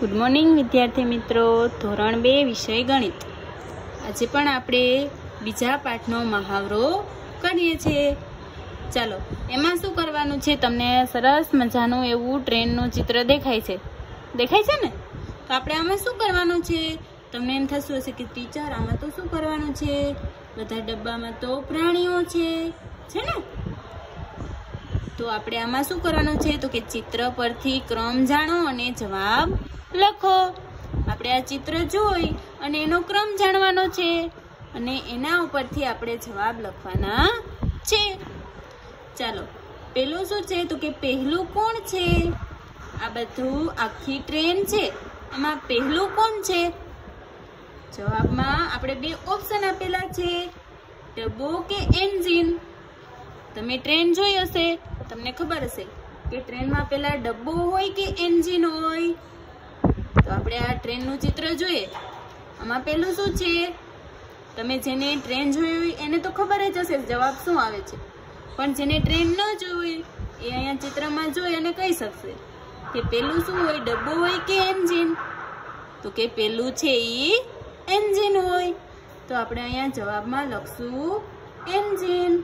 Good morning વિદ્યાર્થી મિત્રો. ધોરણ બે, વિષય ગણિત. આજે પણ આપણે બીજા પાઠનો મહાવરો કરીએ છીએ. ચાલો, એમાં શું કરવાનું છે? તમને સરસ મજાનું એવું ટ્રેનનું ચિત્ર દેખાય છે. દેખાય છે ને? તો આપણે આમાં શું કરવાનું છે? તમને એમ થતું હશે કે, ટીચર, આમાં તો શું કરવાનું છે? બધા ડબ્બામાં તો પ્રાણીઓ છે. છે ને? તો આપણે આમાં શું કરવાનું છે? તો કે ચિત્ર પરથી ક્રમ જાણો અને જવાબ લખો. આપણે આ ચિત્ર જોઈ અને એનો ક્રમ જાણવાનો છે. અને એના ઉપરથી આપણે જવાબ લખવાના છે. ચાલો, પેલું શું છે? તો કે પહેલું કોણ છે? આ બધું આખી ટ્રેન છે. એમાં પહેલું કોણ છે? જવાબમાં આપણે બે ઓપ્શન આપેલા છે. ડબ્બો કે એન્જિન? તમે ટ્રેન જોઈ હશે. તમને ખબર હશે કે ટ્રેનમાં પેલા ડબ્બો હોય કે એન્જિન હોય? આપણે આ ટ્રેનનું ચિત્ર જોઈએ. આમાં પેલું શું છે? તમે જેને ટ્રેન જોઈ હોય એને તો ખબર જ હશે, જવાબ શું આવે છે. પણ જેને ટ્રેન ન જોઈ, એ અહીંયા ચિત્રમાં જોઈ અને કહી શકશે કે પેલું શું હોય, ડબ્બો હોય કે એન્જિન? તો કે પેલું છે એ એન્જિન હોય. તો આપણે અહીંયા જવાબમાં લખશું એન્જિન.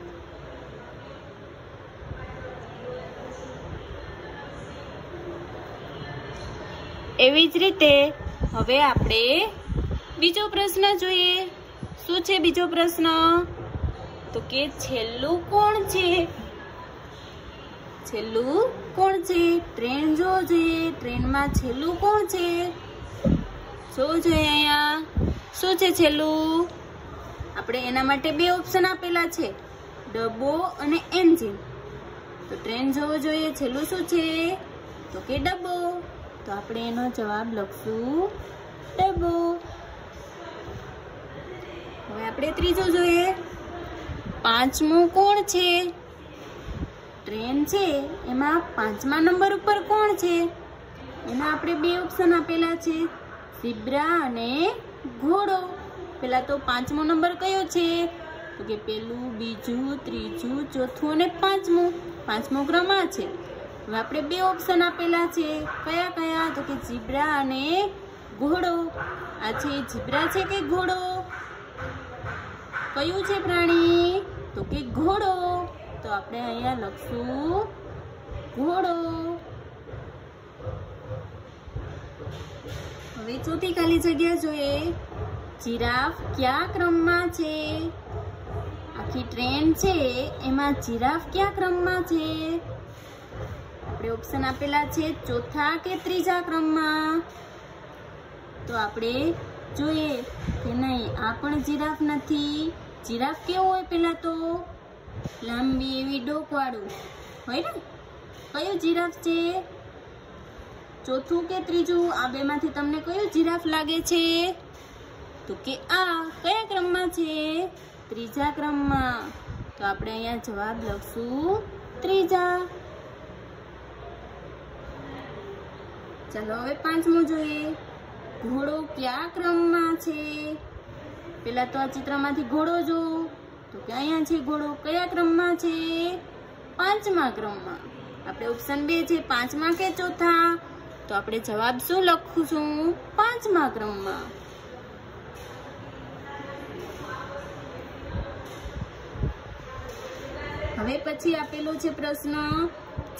એવી જ રીતે હવે આપણે બીજો પ્રશ્ન જોઈએ. શું છે બીજો પ્રશ્ન? તો કે છેલ્લું કોણ છે? છેલ્લું કોણ છે? ટ્રેન જો જોઈએ ટ્રેનમાં છેલ્લું કોણ છે? જો જોઈએ અહીંયા. શું છે છેલ્લું? આપણે એના માટે બે ઓપ્શન આપેલા છે. ડબ્બો અને એન્જિન તો ટ્રેન જોવો જોઈએ. છેલ્લું શું છે? તો કે ડબ્બો. તો આપણે એનો જવાબ લખશું ડબ્બો હવે આપણે ત્રીજું જોઈએ. પાંચમું કોણ છે? ટ્રેન છે. એમાં પાંચમા નંબર ઉપર કોણ છે? એના આપણે બે ઓપ્શન આપેલા છે. ઝીબ્રા અને ઘોડો. પેલા તો પાંચમો નંબર કયો છે? તો કે પેલું, બીજું, ત્રીજું, ચોથું અને પાંચમું. પાંચમો ક્રમ આ છે. હવે આપણે બે ઓપ્શન આપેલા છે. કયા કયા? તો કે ઝીબ્રા અને ઘોડો. આ છે ઝીબ્રા છે કે ઘોડો? કયું છે પ્રાણી? તો કે ઘોડો. તો આપણે અહીંયા લખશું ઘોડો. હવે ચોથી ખાલી જગ્યા જોઈએ. જીરાફ કયા ક્રમમાં છે? આખી ટ્રેન છે. એમાં જીરાફ કયા ક્રમમાં છે? આપણે ઓપ્શન આપેલા છે ચોથા કે ત્રીજા ક્રમમાં? તો આપણે જોઈએ કે નહીં, આ પણ જીરાફ નથી. જીરાફ કેવું હોય પેલા તો? લાંબી એવી ડોકવાળું. હોય ને? કયું જીરાફ છે? ચોથું કે ત્રીજું? આ બેમાંથી તમને કયું જીરાફ લાગે છે? તો કે આ, કયા ક્રમમાં છે? ત્રીજા ક્રમમાં. તો આપણે અહીંયા જવાબ લખશું ત્રીજા. ચાલો હવે પાંચમું જોઈએ. ઘોડો કયા ક્રમમાં છે? પેલા તો આ ચિત્રમાંથી ઘોડો જો તો કે અહીંયા છે ઘોડો. કયા ક્રમમાં છે? પાંચમા ક્રમમાં. આપણે ઓપ્શન બે છે પાંચમા કે ચોથા? તો આપણે જવાબ શું લખું પાંચમા ક્રમમાં. હવે પછી આપેલો છે પ્રશ્ન,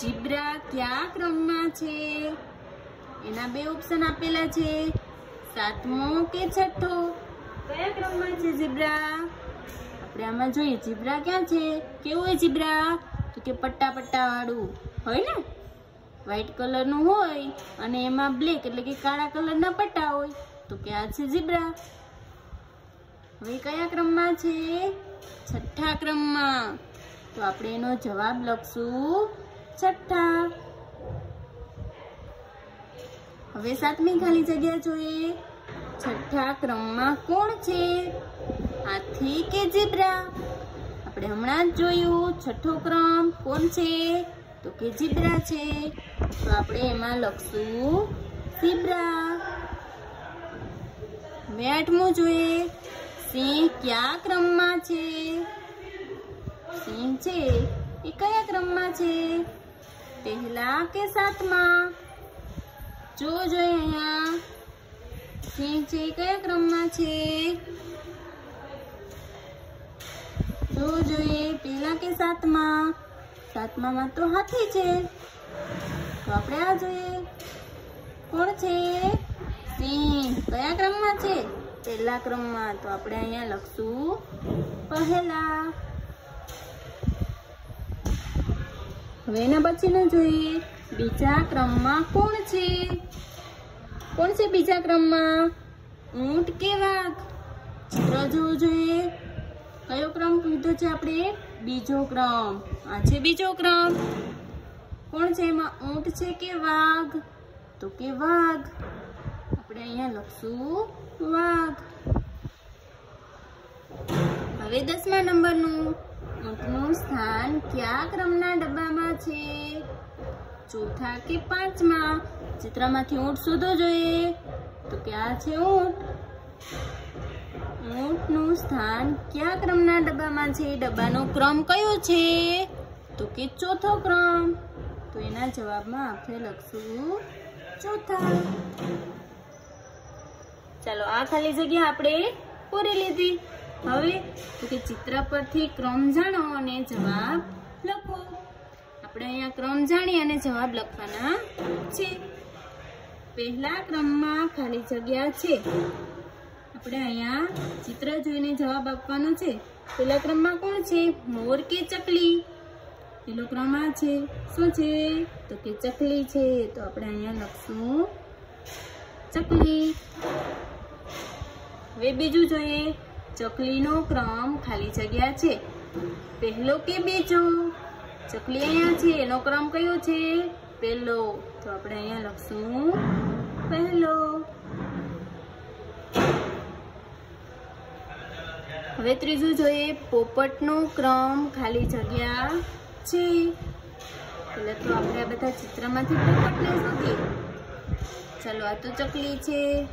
જીબ્રા કયા ક્રમમાં છે? એના બે ઓપ્શન આપેલા છે. સાતમો કે છઠ્ઠો? કયા ક્રમમાં છે જીબ્રા આપણે આમાં જોઈએ જીબ્રા ક્યાં છે? કેવું હોય જીબ્રા તો કે પટ્ટા પટ્ટા વાળું હોય ને? વ્હાઈટ કલરનું હોય અને એમાં બ્લેક એટલે કે કાળા કલરના પટ્ટા હોય. તો કે આ છે જીબ્રા હવે કયા ક્રમમાં છે? છઠ્ઠા ક્રમમાં. તો આપણે એનો જવાબ લખશું છઠ્ઠા. હવે સાતમી ખાલી જગ્યા જોઈએ. છઠ્ઠા ક્રમમાં કોણ છે? હાથી કે ઝીબ્રા. આપણે હમણાં જ જોયું, છઠ્ઠો ક્રમ કોણ છે? તો કે ઝીબ્રા છે. તો આપણે એમાં લખશું ઝીબ્રા. હવે આઠમું જોઈએ. સિંહ કયા ક્રમમાં છે? સિંહ છે એ કયા ક્રમમાં છે? પહેલા કે સાતમા? જો જોઈએ અહીંયા. સિંહ છે કયા ક્રમમાં છે? જોવો જોઈએ પેલા કે સાતમા? સાતમામાં તો હાથી છે. તો આપણે આ જોઈએ. કોણ છે? સિંહ. કયા ક્રમમાં છે? પહેલા ક્રમમાં. તો આપણે અહીંયા લખશું પહેલા. હવે એના પછીનું જોઈએ. બીજા ક્રમમાં કોણ છે? કોણ છે બીજા ક્રમમાં? ઊંટ કે વાઘ? ચિત્ર જોવું જોઈએ. કયો ક્રમ કીધો છે આપણે? બીજો ક્રમ. આ છે બીજો ક્રમ. કોણ છે એમાં? ઊંટ છે કે વાઘ? તો કે વાઘ. આપણે અહીંયા લખશું વાઘ. હવે દસમા નંબરનું. ઊંટનું સ્થાન કયા ક્રમના ડબ્બામાં છે? ચોથા કે પાંચમા? ચિત્રમાંથી ઊંટ શોધો જોઈએ. તો કે આ છે ઊંટ. ઊંટનું સ્થાન કયા ક્રમના ડબ્બામાં છે? ડબ્બાનો ક્રમ કયો છે? તો કે ચોથો ક્રમ. તો એના જવાબમાં આપણે લખશું ચોથા. ચાલો, આ ખાલી જગ્યા આપણે પૂરી લીધી. હવે તો કે ચિત્ર પરથી ક્રમ જાણો અને જવાબ લખો. આપણે અહીંયા ક્રમ જાણી અને જવાબ લખવાના છે. પહેલા ક્રમમાં ખાલી જગ્યા છે. આપણે અહીંયા ચિત્ર જોઈને જવાબ આપવાનો છે. પહેલા ક્રમમાં કોણ છે? મોર કે ચકલી? પેલો ક્રમ આ છે. શું છે? તો કે ચકલી છે. તો આપણે અહીંયા લખશું ચકલી. હવે બીજું જોઈએ. ચકલીનો ક્રમ ખાલી જગ્યા છે. પહેલો કે બીજો? ચકલી અહીંયા છે, એનો ક્રમ કયો છે? પહેલો. તો આપણે અહીંયા લખશું. પહેલો. હવે ત્રીજું જોઈએ, પોપટનો ક્રમ ખાલી જગ્યા છે. એટલે તો આપણે આ બધા ચિત્રમાંથી પોપટને શોધીએ ચાલો, આ તો ચકલી છે.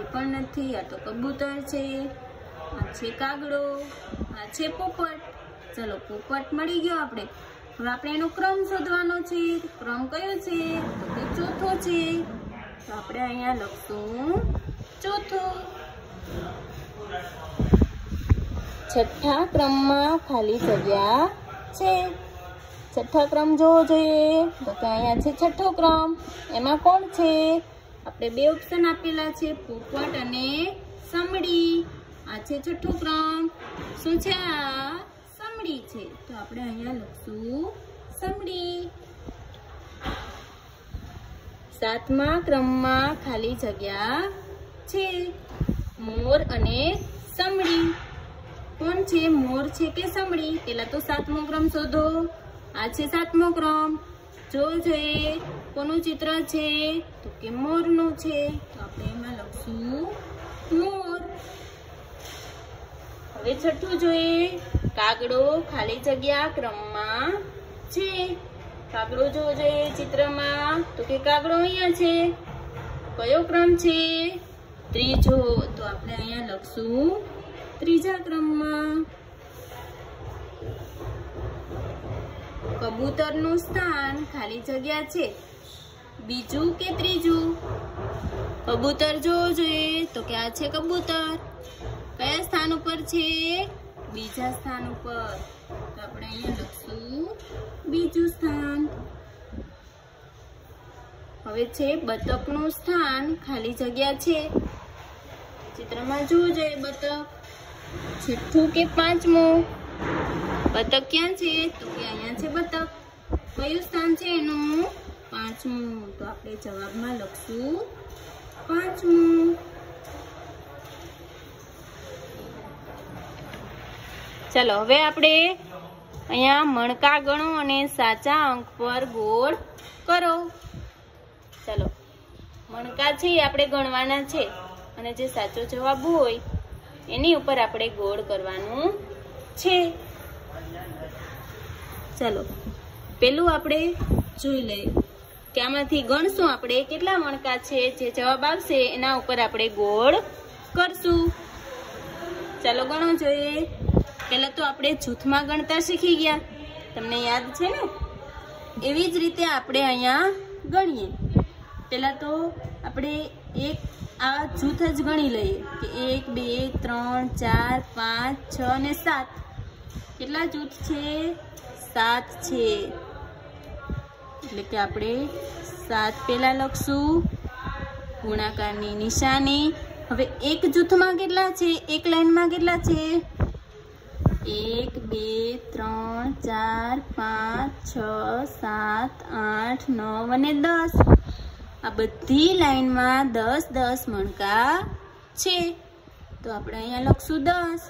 એ પણ નથી, આ તો કબૂતર છે. આ છે કાગડો. આ છે પોપટ. ચલો, પોપટ મળી ગયો આપણે. હવે આપણે એનો ક્રમ શોધવાનો છે. ક્રમ કયો છે? તો કે ચોથો છે. તો આપણે અહીંયા લખશું ચોથો. છઠ્ઠા ક્રમમાં ખાલી જગ્યા છે. છઠ્ઠા ક્રમ જોવો જોઈએ. તો કે અહીંયા છે છઠ્ઠો ક્રમ. એમાં કોણ છે? આપણે બે ઓપ્શન આપેલા છે, પોપટ અને સમડી. આ છે છઠ્ઠો ક્રમ. શું છે આ? સમડી છે. તો આપણે અહીંયા લખશું સમડી સાતમા ક્રમમાં ખાલી જગ્યા છે. મોર અને સમડી કોણ છે? મોર છે કે સમડી પેલા તો સાતમો ક્રમ શોધો. આ છે સાતમો ક્રમ. જો જોઈએ કોનું ચિત્ર છે? તો કે મોરનું છે. તો આપણે એમાં લખશું મોર. હવે છઠ્ઠું જોઈએ કાગડો ખાલી જગ્યા ક્રમમાં છે. કાગડો જોવો જોઈએ ચિત્રમાં, તો કે કાગડો અહીંયા છે. કયો ક્રમ છે? ત્રીજો. તો આપણે અહીંયા લખશું ત્રીજા ક્રમમાં. કબૂતરનું સ્થાન ખાલી જગ્યા છે. બીજું કે ત્રીજું? કબૂતર જોવો જોઈએ તો કે આ છે કબૂતર. કયા સ્થાન ઉપર છે? બીજા સ્થાન ઉપર. તો આપણે અહીંયા લખશું. બીજું સ્થાન. હવે છે બતકનું સ્થાન. ખાલી જગ્યા છે. ચિત્રમાં જોવું જોઈએ બતક. છઠ્ઠું કે પાંચમું? બતક ક્યાં છે? તો કે અહીંયા છે બતક. કયું સ્થાન છે એનું? પાંચમું. તો આપણે જવાબમાં લખશું. પાંચમું. ચાલો, હવે આપણે અહીંયા મણકા ગણો અને સાચા અંક પર ગોળ કરો. ચાલો, મણકા છે આપણે ગણવાના છે અને જે સાચો જવાબ હોય, એની ઉપર આપણે ગોળ કરવાનું છે. ચલો, પેલું આપણે જોઈ લઈએ કે આમાંથી ગણશું આપણે કેટલા મણકા છે, જે જવાબ આવશે, એના ઉપર આપણે ગોળ કરશું. ચાલો, ગણો જોઈએ. પહેલા તો આપણે જૂથમાં ગણતા શીખી ગયા. તમને યાદ છે ને? એવી જ રીતે આપણે અહીંયા ગણીએ. પહેલાં તો આપણે એક આ જૂથ જ ગણી લઈએ કે એક, બે, ત્રણ, ચાર, પાંચ, છ અને સાત. કેટલા જૂથ છે? સાત છે. એટલે કે આપણે સાત પહેલાં લખશું. ગુણાકારની નિશાની. હવે એક જૂથમાં કેટલા છે? એક લાઈનમાં કેટલા છે? એક, બે, ત્રણ, ચાર, પાંચ, છ, સાત, આઠ, નવ અને દસ. આ બધી લાઈનમાં દસ દસ મણકા છે. તો આપણે અહીંયા લખશું દસ.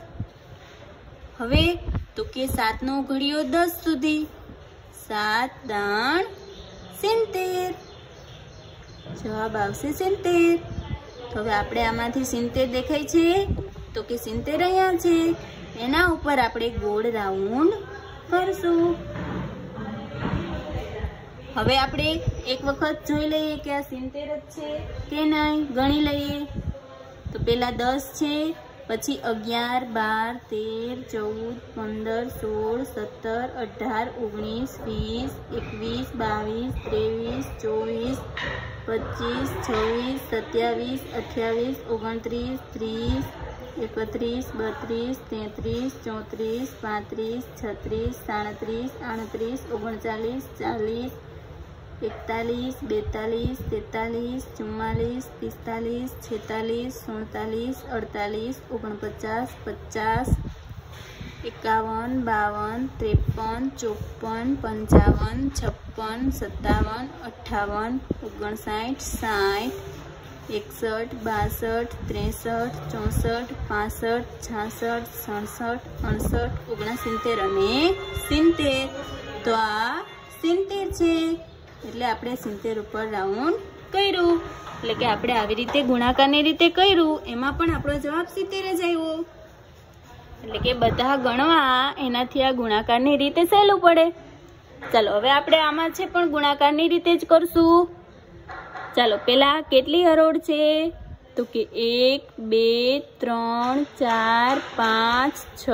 હવે તો કે સાતનો ઘડિયો દસ સુધી. સાત, દાણ, સિત્તેર. જવાબ આવશે સિત્તેર. હવે આપણે આમાંથી સિત્તેર દેખાય છે. તો કે સિત્તેર અહીંયા છે. એના ઉપર આપણે ગોળ રાઉન્ડ કરશું. હવે આપણે એક વખત જોઈ લઈએ કે આ સિત્તેર જ છે કે નહીં, ગણી લઈએ. તો પેલા દસ છે, પછી અગિયાર, બાર, તેર, ચૌદ, પંદર, સોળ, સત્તર, અઢાર, ઓગણીસ, વીસ, એકવીસ, બાવીસ, ત્રેવીસ, ચોવીસ, પચીસ, છવ્વીસ, સત્યાવીસ, અઠ્યાવીસ, ઓગણત્રીસ, ત્રીસ એકત્રીસ, બત્રીસ, તેત્રીસ, ચોત્રીસ, પાંત્રીસ, છત્રીસ, સાડત્રીસ, આડત્રીસ, ઓગણચાલીસ, ચાલીસ, એકતાલીસ, બેતાલીસ, તેતાલીસ, ચુમ્માલીસ, પિસ્તાલીસ, છેતાલીસ, સુડતાલીસ, અડતાલીસ, ઓગણપચાસ, પચાસ, એકાવન, બાવન, ત્રેપન, ચોપન, પંચાવન, છપ્પન, સત્તાવન, અઠ્ઠાવન, ઓગણસાઠ, સાઠ એકસઠ, બાસઠ, ત્રેસઠ, ચોસઠ, પાસઠ, છાસઠ, સડસઠ, અડસઠ, ઓગણસિત્તેર અને સિત્તેર. તો આ સિત્તેર છે. એટલે આપણે સિત્તેર ઉપર રાઉન્ડ કર્યું. એટલે કે આપણે આવી રીતે ગુણાકારની રીતે કર્યું. એમાં પણ આપણો જવાબ સિત્તેર જ આવ્યો. એટલે કે બધા ગણવા એનાથી આ ગુણાકારની રીતે સહેલું પડે. ચાલો, હવે આપણે આમાં છે પણ ગુણાકારની રીતે જ કરશું. ચાલો, પેલા કેટલી હરોળ છે? તો કે એક, બે, ત્રણ, ચાર, પાંચ, છ,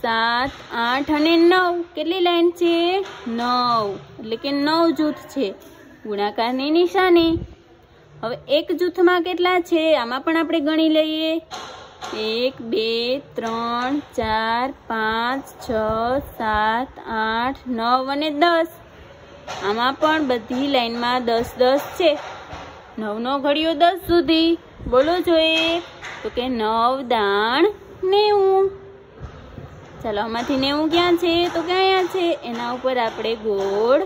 સાત, આઠ અને નવ. કેટલી લાઈન છે? નવ. એટલે કે નવ જૂથ છે. ગુણાકારની નિશાની. હવે એક જૂથમાં કેટલા છે? આમાં પણ આપણે ગણી લઈએ. એક, બે, ત્રણ, ચાર, પાંચ, છ, સાત, આઠ, નવ અને દસ. આમાં પણ બધી લાઈનમાં દસ દસ છે. નવનો ઘડિયો દસ સુધી. બોલો જોઈએ. તો કે નવ દાણ નેવું. ચાલો, આમાંથી નેવું ક્યાં છે? તો કે છે. એના ઉપર આપણે ગોળ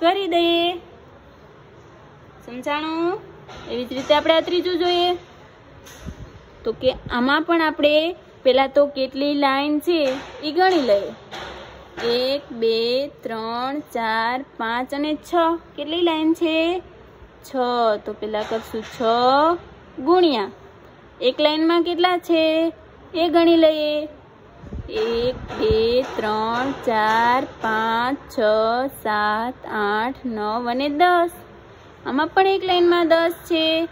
કરી દઈએ. સમજાણું? એવી જ રીતે આપણે આ ત્રીજું જોઈએ. તો કે આમાં પણ આપણે પહેલાં તો કેટલી લાઈન છે એ ગણી લઈએ. એક, બે, ત્રણ, ચાર, પાંચ અને છ. કેટલી લાઈન છે? છ. તો પેલા કરશું છ ગુણ્યા. એક લાઈનમાં કેટલા છે? એ ગણી લઈએ. એક, બે, ત્રણ, ચાર, પાંચ, છ, સાત, આઠ, નવ અને દસ. આમાં પણ એક લાઈનમાં દસ છે.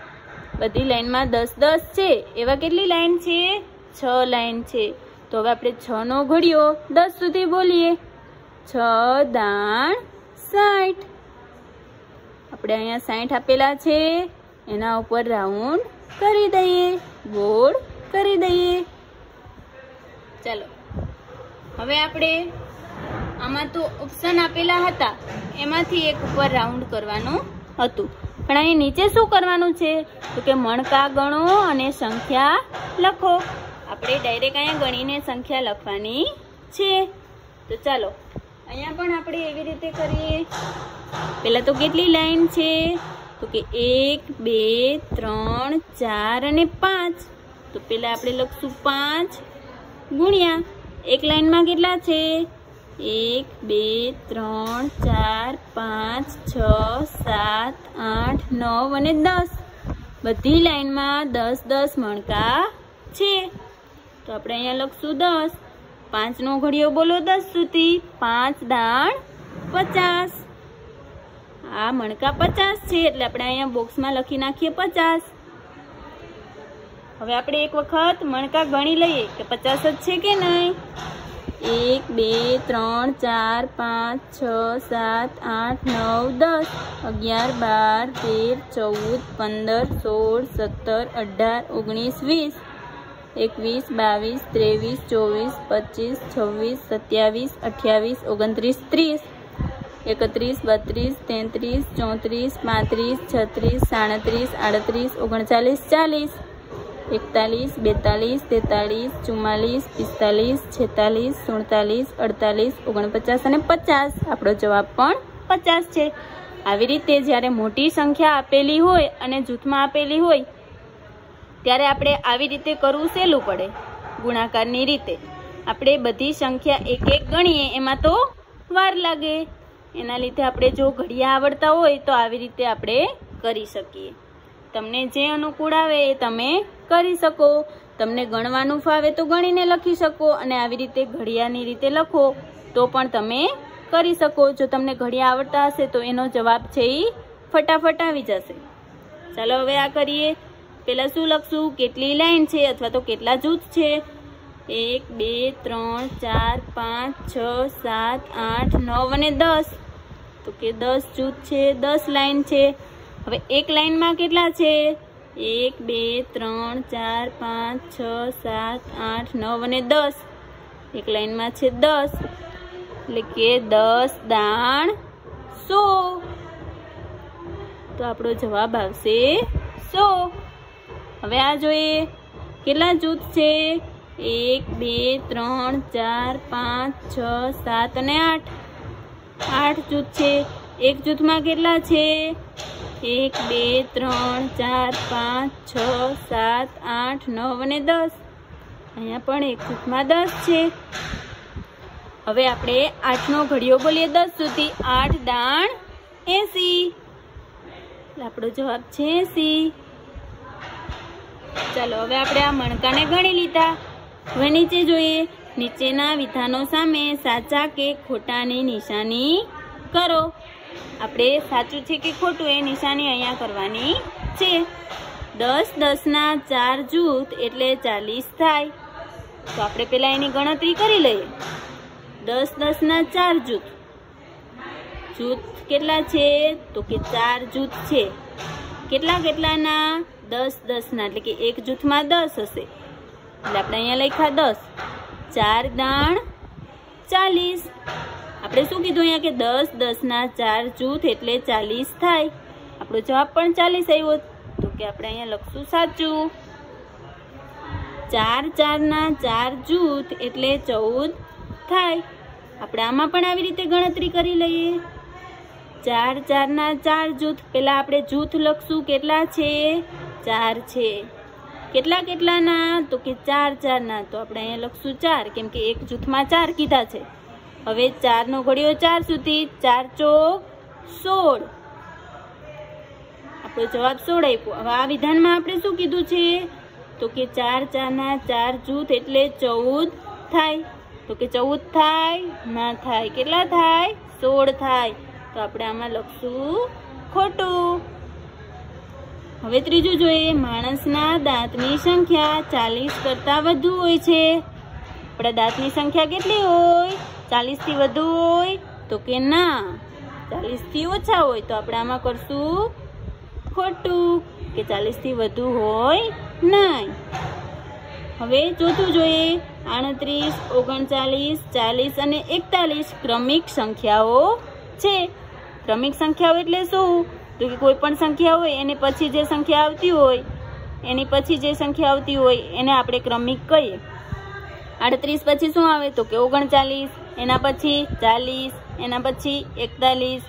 બધી લાઈનમાં દસ દસ છે. એવા કેટલી લાઈન છે? છ લાઈન છે. તો હવે આપણે છ નો ઘડિયો દસ સુધી બોલીએ. છ દાણ સાઠ. આપણે અહીંયા સાઠ આપેલા છે. એના ઉપર રાઉન્ડ કરી દઈએ. ગોળ કરી દઈએ. ચાલો. હવે આપણે આમાં તો ઓપ્શન આપેલા હતા. એમાંથી એક ઉપર રાઉન્ડ કરવાનું હતું. પણ અહીં નીચે શું કરવાનું છે? તો કે મણકા ગણો અને સંખ્યા લખો. આપણે ડાયરેક્ટ અહીંયા ગણીને સંખ્યા લખવાની છે. તો ચાલો, અહીંયા પણ આપણે એવી રીતે કરીએ. પહેલાં તો કેટલી લાઈન છે? તો કે એક, બે, ત્રણ, ચાર અને પાંચ. તો પહેલાં આપણે લખશું પાંચ ગુણ્યા. એક લાઈનમાં કેટલા છે? એક, બે, ત્રણ, ચાર, પાંચ, છ, સાત, આઠ, નવ અને દસ. બધી લાઈનમાં દસ દસ મણકા છે. તો આપણે અહીંયા લખશું દસ. પાંચનો ઘડિયો બોલો દસ સુધી. પાંચ દાણ પચાસ. આ મણકા પચાસ છે, એટલે આપણે અહીંયા બોક્સમાં લખી નાખીએ પચાસ. હવે આપણે એક વખત મણકા ગણી લઈએ કે પચાસ જ છે કે નહીં? એક, બે, ત્રણ, ચાર, પાંચ, છ, સાત, આઠ, નવ, દસ. અગિયાર, બાર, તેર, ચૌદ, પંદર, સોળ, સત્તર, અઢાર, ઓગણીસ, વીસ. એકવીસ, બાવીસ, ત્રેવીસ, ચોવીસ, પચીસ, છવ્વીસ, સત્યાવીસ, અઠ્યાવીસ, ઓગણત્રીસ, ત્રીસ. એકત્રીસ, બત્રીસ, તેત્રીસ, ચોત્રીસ, પાંત્રીસ, છત્રીસ, સાડત્રીસ, આડત્રીસ, ઓગણચાલીસ, ચાલીસ. એકતાલીસ, બેતાલીસ તેતાલીસ ચુમ્માલીસ, પિસ્તાલીસ, છેતાલીસ, સુડતાલીસ, અડતાલીસ, ઓગણપચાસ અને પચાસ. આપણો જવાબ પણ પચાસ છે. આવી રીતે જ્યારે મોટી સંખ્યા આપેલી હોય અને જૂથમાં આપેલી હોય ત્યારે આપણે આવી રીતે કરવું સહેલું પડે. ગુણાકારની રીતે. આપણે બધી સંખ્યા એક એક ગણીએ, એમાં તો વાર લાગે. એના લીધે આપણે જો ઘડિયા આવડતા હોય તો આવી રીતે આપણે કરી શકીએ. તમને જે અનુકૂળ આવે એ તમે કરી શકો. તમને ગણવાનું ફાવે તો ગણીને લખી શકો અને આવી રીતે ઘડિયાની રીતે લખો તો પણ તમે કરી શકો. જો તમને ઘડિયા આવડતા હશે તો એનો જવાબ છે એ ફટાફટ આવી જશે. ચાલો હવે આ કરીએ. પહેલાં શું લખશું? કેટલી લાઈન છે અથવા તો કેટલા જૂથ છે? એક, બે, ત્રણ, ચાર, પાંચ, છ, સાત, આઠ, નવ અને દસ. તો કે દસ જૂથ છે, દસ લાઈન છે. હવે એક લાઈનમાં કેટલા છે? એક, બે, ત્રણ, ચાર, પાંચ, છ, સાત, આઠ, નવ અને દસ. એક લાઈનમાં છે દસ. એટલે કે દસ દાણ સો. તો આપણો જવાબ આવશે સો. હવે આ જોઈએ કેટલા જૂથ છે? એક, બે, ત્રણ, ચાર, પાંચ, છ, સાત અને આઠ. આઠ જૂથ છે. એક જૂથમાં કેટલા છે? એક, બે, ત્રણ, ચાર, પાંચ, છ, સાત, આઠ, નવ અને દસ. અહીંયા પણ એક જૂથમાં દસ છે. હવે આપણે આઠનો ઘડિયો બોલીએ. દસ સુધી આઠ દાણ એસી. આપણો જવાબ છે એસી. ચાલો, હવે આપણે આ મણકાને ગણી લીધા. હવે નીચે જોઈએ. નીચેના વિધાનો સામે સાચા કે ખોટાની નિશાની કરો. આપણે સાચું છે કે ખોટું એ નિશાની અહીંયા કરવાની છે. દસ દસના ચાર જૂથ એટલે ચાલીસ થાય. તો આપણે પહેલાં એની ગણતરી કરી લઈએ. દસ દસના ચાર જૂથ. જૂથ કેટલા છે? તો કે ચાર જૂથ છે. કેટલા કેટલાના? દસ દસના એટલે કે એક જૂથમાં દસ હશે. એટલે આપણે અહીંયા લખ્યા દસ. ચાર દાણ ચાલીસ. આપણે શું કીધું અહીંયા કે દસ દસના ચાર જૂથ એટલે ચાલીસ થાય. આપણો જવાબ પણ ચાલીસ આવ્યો તો કે આપણે અહીંયા લખશું સાચું. ચાર ચારના ચાર જૂથ એટલે ચૌદ થાય. આપણે આમાં પણ આવી રીતે ગણતરી કરી લઈએ. ચાર ચારના ચાર જૂથ. પહેલાં આપણે જૂથ લખશું કેટલા છે? ચાર છે. કેટલા કેટલાના? તો કે ચાર ચારના. તો આપણે અહીંયા લખશું ચાર, કેમ કે એક જૂથમાં ચાર કીધા છે. હવે ચારનો ઘડિયો ચાર સુધી, ચાર ચોક સોળ. આપણો જવાબ સોળ આપ્યો. હવે આ વિધાનમાં આપણે શું કીધું છે? તો કે ચાર ચારના ચાર જૂથ એટલે ચૌદ થાય. તો કે ચૌદ થાય, ના થાય. કેટલા થાય? સોળ થાય. તો આપણે આમાં લખશું ખોટું. હવે ત્રીજું જોઈએ. માણસના દાંતની સંખ્યા ચાલીસ કરતાં વધુ હોય છે. આપણા દાંતની સંખ્યા કેટલી હોય? ચાલીસથી વધુ હોય તો કે ના? ચાલીસથી ઓછા હોય તો આપણે આમાં કરશું ખોટું કે ચાલીસથી વધુ હોય નહીં. હવે ચોથું જોઈએ. આડત્રીસ, ઓગણચાલીસ, ચાલીસ અને એકતાલીસ ક્રમિક સંખ્યાઓ છે. ક્રમિક સંખ્યાઓ એટલે શું? તો કે કોઈ પણ સંખ્યા હોય, એની પછી જે સંખ્યા આવતી હોય, એની પછી જે સંખ્યા આવતી હોય, એને આપણે ક્રમિક કહીએ. આડત્રીસ પછી શું આવે? તો કે ઓગણચાલીસ, એના પછી ચાલીસ, એના પછી એકતાલીસ.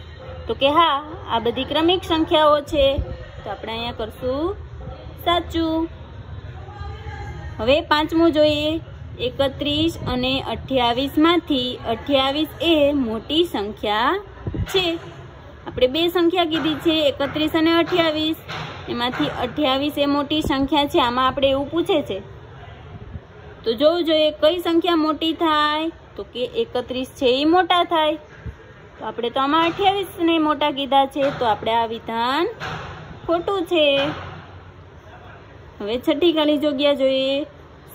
તો કે હા, આ બધી ક્રમિક સંખ્યાઓ છે. તો આપણે અહીંયા કરશું સાચું. હવે પાંચમું જોઈએ. એકત્રીસ અને અઠ્યાવીસમાંથી અઠ્યાવીસ એ મોટી સંખ્યા છે. આપણે બે સંખ્યા કીધી છે, એકત્રીસ અને અઠ્યાવીસ. એમાંથી અઠ્યાવીસ એ મોટી સંખ્યા છે, આમાં આપણે એવું પૂછે છે. તો જોવું જોઈએ કઈ સંખ્યા મોટી થાય, તો કે એકત્રીસ છે એ મોટા થાય. તો આપણે તો આમાં અઠ્યાવીસને મોટા કીધા છે, તો આપણે આ વિધાન ખોટું છે. હવે છઠ્ઠી ખાલી જગ્યા જોઈએ.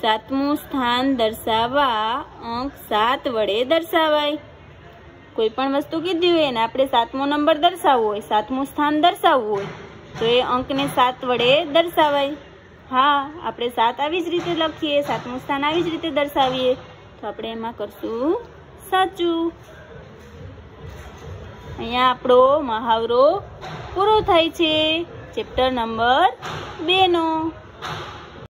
સાતમું સ્થાન દર્શાવવા અંક સાત વડે દર્શાવાય. કોઈ પણ વસ્તુ કીધી હોય ને આપણે સાતમો નંબર દર્શાવવો હોય, સાતમું સ્થાન દર્શાવવું હોય, તો એ અંકને સાત વડે દર્શાવાય. હા, આપણે સાત આવી જ રીતે લખીએ, સાતમું સ્થાન આવી જ રીતે દર્શાવીએ, તો આપણે એમાં કરશું સાચું. અહીંયા આપણો મહાવરો પૂરો થાય છે, ચેપ્ટર નંબર બેનો.